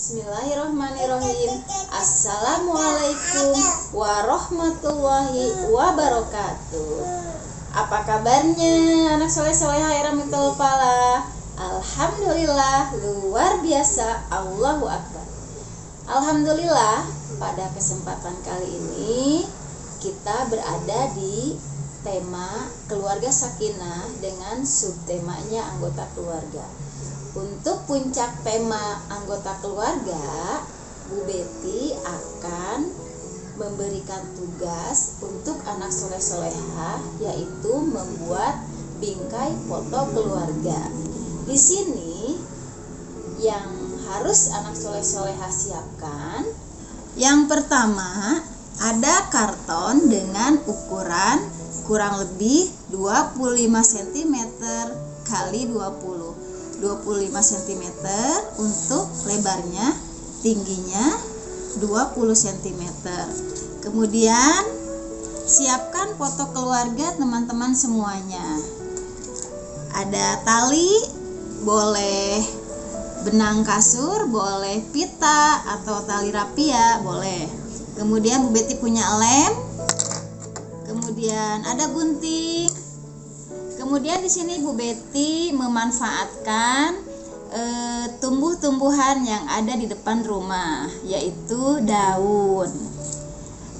Bismillahirrahmanirrahim. Assalamualaikum warahmatullahi wabarakatuh. Apa kabarnya anak soleh soleh Ramitul Pala? Alhamdulillah luar biasa. Allahu Akbar. Alhamdulillah pada kesempatan kali ini kita berada di tema keluarga sakinah dengan subtemanya anggota keluarga untuk puncak tema anggota keluarga, Bu Betty akan memberikan tugas untuk anak soleh-soleha yaitu membuat bingkai foto keluarga. Di sini yang harus anak soleh-soleha siapkan yang pertama ada karton dengan ukuran kurang lebih 25 cm kali 20 25 cm untuk lebarnya tingginya 20 cm kemudian siapkan foto keluarga teman-teman semuanya. Ada tali boleh benang kasur boleh pita atau tali rapia boleh. Kemudian Bu Betty punya lem kemudian ada gunting Kemudian di sini Bu Betty memanfaatkan e, tumbuh-tumbuhan yang ada di depan rumah, yaitu daun.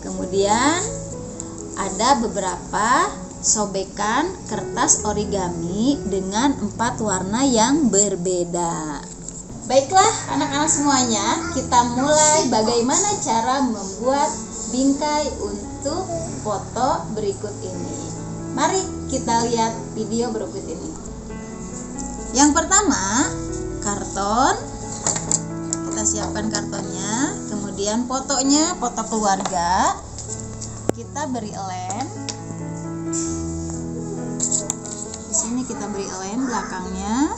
Kemudian ada beberapa sobekan kertas origami dengan empat warna yang berbeda. Baiklah anak-anak semuanya, kita mulai bagaimana cara membuat bingkai untuk foto berikut ini. Mari kita lihat video berikut ini. Yang pertama, karton. Kita siapkan kartonnya, kemudian fotonya, foto keluarga. Kita beri lem. Di sini kita beri lem belakangnya.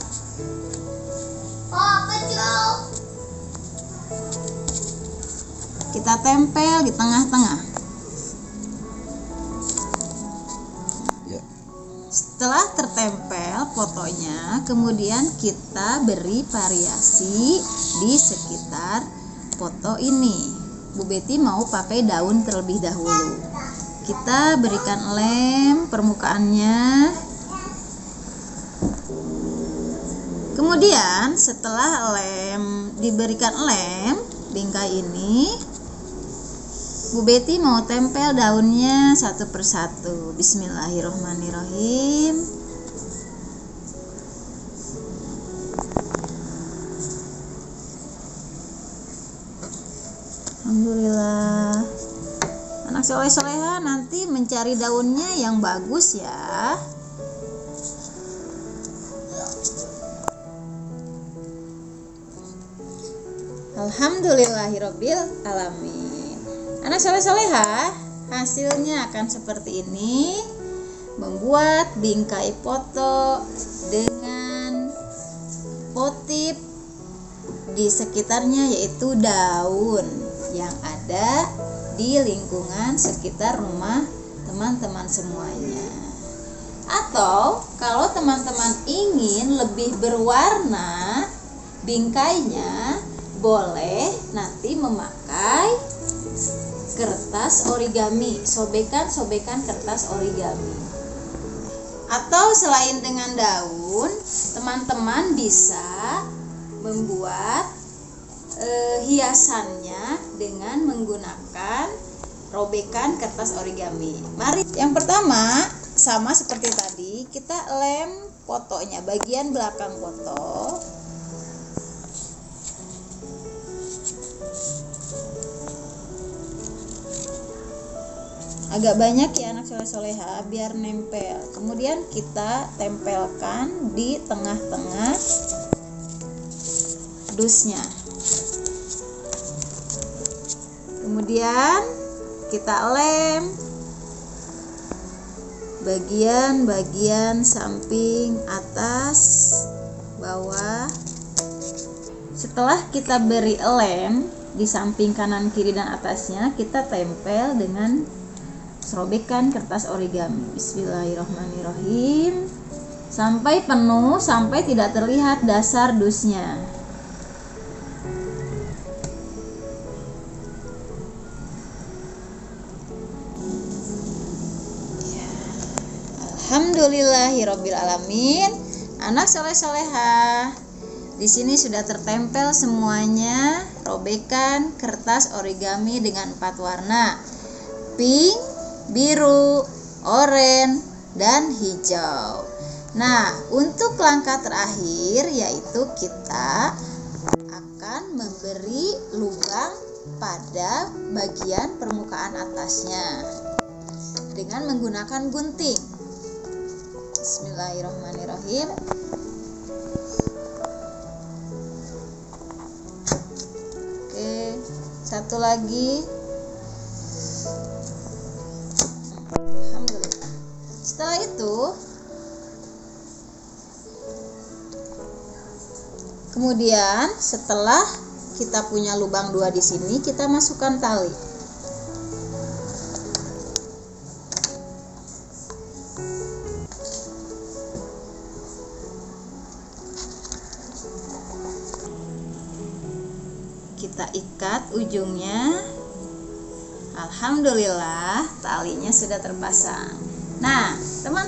Kita tempel di tengah-tengah. Setelah tertempel fotonya, kemudian kita beri variasi di sekitar foto ini. Bu Betty mau pakai daun terlebih dahulu. Kita berikan lem permukaannya. Kemudian setelah lem diberikan lem bingkai ini Bu Betty mau tempel daunnya satu persatu. Bismillahirrohmanirrohim. Alhamdulillah. Anak soleh soleha nanti mencari daunnya yang bagus ya. Alhamdulillahirobbil alamin. Anak soleh-soleha hasilnya akan seperti ini. Membuat bingkai foto dengan motif di sekitarnya yaitu daun yang ada di lingkungan sekitar rumah teman-teman semuanya. Atau kalau teman-teman ingin lebih berwarna bingkainya boleh nanti memakai kertas origami, sobekan-sobekan kertas origami. Atau selain dengan daun, teman-teman bisa membuat e, hiasannya dengan menggunakan robekan kertas origami. Mari, yang pertama sama seperti tadi, kita lem fotonya, bagian belakang foto agak banyak ya anak soleh soleha biar nempel. Kemudian kita tempelkan di tengah-tengah dusnya. Kemudian kita lem bagian-bagian samping atas bawah. Setelah kita beri lem di samping kanan kiri dan atasnya kita tempel dengan serobekan kertas origami. Bismillahirrahmanirrahim. Sampai penuh sampai tidak terlihat dasar dusnya. Alhamdulillahirobbilalamin Anak soleh-soleha di sini sudah tertempel semuanya robekan kertas origami dengan empat warna pink, biru, oranye, dan hijau. Nah, untuk langkah terakhir yaitu kita akan memberi lubang pada bagian permukaan atasnya dengan menggunakan gunting. Bismillahirrahmanirrahim. Oke, satu lagi. Setelah itu, kemudian setelah kita punya lubang dua di sini, kita masukkan tali. kita ikat ujungnya Alhamdulillah talinya sudah terpasang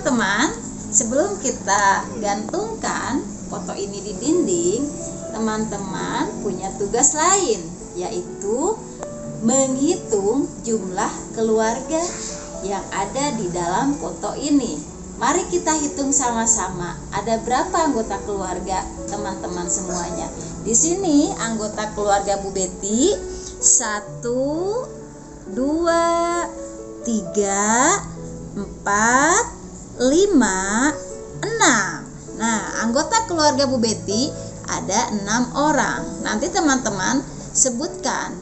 teman-teman sebelum kita gantungkan foto ini di dinding teman-teman punya tugas lain yaitu menghitung jumlah keluarga yang ada di dalam foto ini. Mari kita hitung sama-sama ada berapa anggota keluarga teman-teman semuanya? Di sini anggota keluarga Bu Betty satu, dua, tiga, empat, lima, enam. Nah, anggota keluarga Bu Betty ada enam orang. Nanti teman-teman sebutkan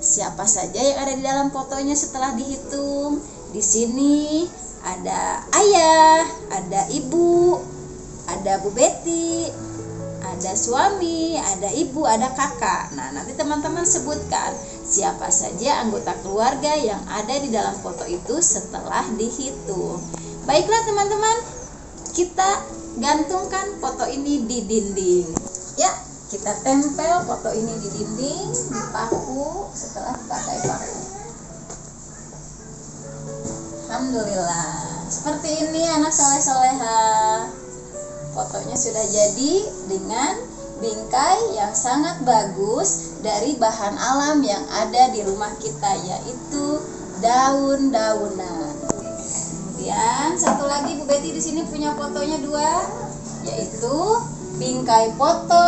siapa saja yang ada di dalam fotonya setelah dihitung. Di sini ada ayah, ada ibu, ada Bu Betty, ada suami, ada ibu, ada kakak. Nah, nanti teman-teman sebutkan siapa saja anggota keluarga yang ada di dalam foto itu setelah dihitung. Baiklah teman-teman, kita gantungkan foto ini di dinding. Ya, kita tempel foto ini di dinding, di paku setelah pakai paku. Alhamdulillah. Seperti ini anak soleh-soleha fotonya sudah jadi dengan bingkai yang sangat bagus dari bahan alam yang ada di rumah kita yaitu daun-daunan. Kemudian satu lagi Bu Betty di sini punya fotonya dua yaitu bingkai foto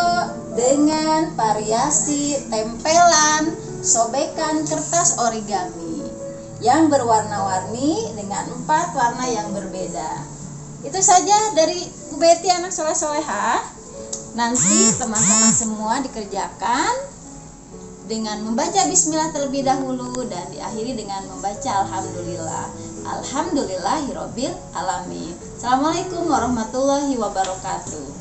dengan variasi tempelan sobekan kertas origami yang berwarna-warni dengan empat warna yang berbeda. Itu saja dari Bu Betty anak soleh soleha. Nanti teman-teman semua dikerjakan dengan membaca bismillah terlebih dahulu dan diakhiri dengan membaca alhamdulillah. Alhamdulillahirabbil alamin. Assalamualaikum warahmatullahi wabarakatuh.